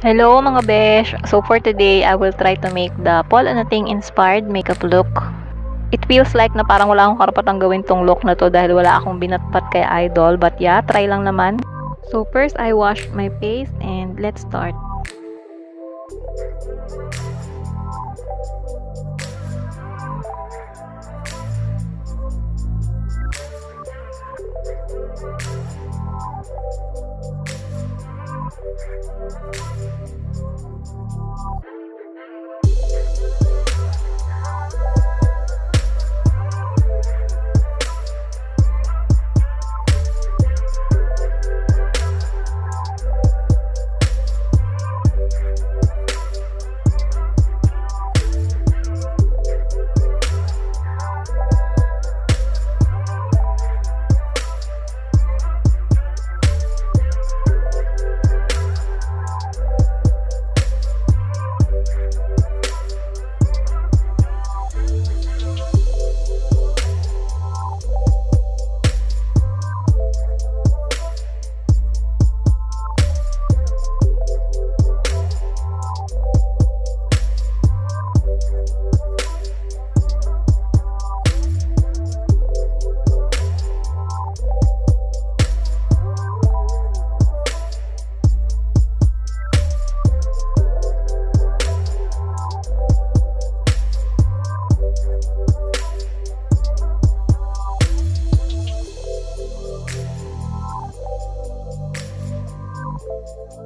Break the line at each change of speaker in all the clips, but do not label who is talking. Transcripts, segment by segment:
Hello mga besh! So for today, I will try to make the Paul Anating inspired makeup look. It feels like na parang wala akong karapatang gawin tong look na to dahil wala akong binatpat kay idol. But yeah, try lang naman. So first, I wash my face and let's start. Thank you. Thank you.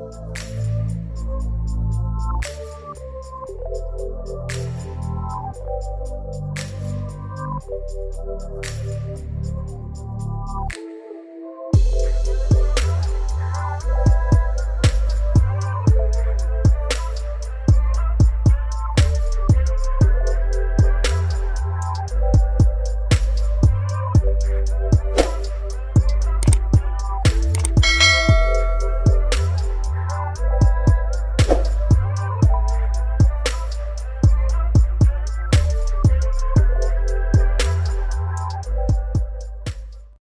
Thank